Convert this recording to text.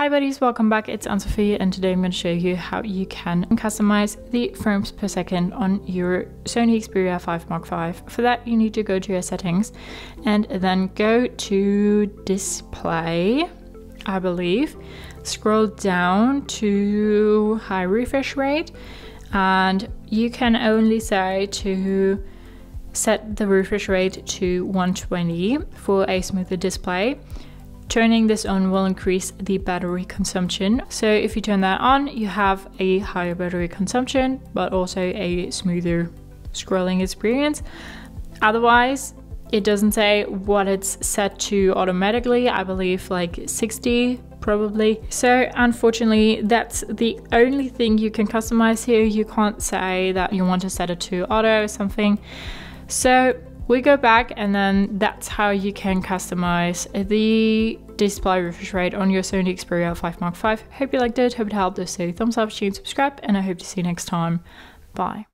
Hi buddies, welcome back. It's Anne-Sophie and today I'm going to show you how you can customize the frames per second on your Sony Xperia 5 Mark V. For that you need to go to your settings and then go to display, I believe. Scroll down to high refresh rate and you can only say to set the refresh rate to 120 for a smoother display. Turning this on will increase the battery consumption. So if you turn that on, you have a higher battery consumption, but also a smoother scrolling experience. Otherwise, it doesn't say what it's set to automatically. I believe like 60 probably. So unfortunately, that's the only thing you can customize here. You can't say that you want to set it to auto or something. So we go back and then that's how you can customize the display refresh rate on your Sony Xperia 5 Mark V. Hope you liked it, hope it helped. So thumbs up, share subscribe and I hope to see you next time. Bye.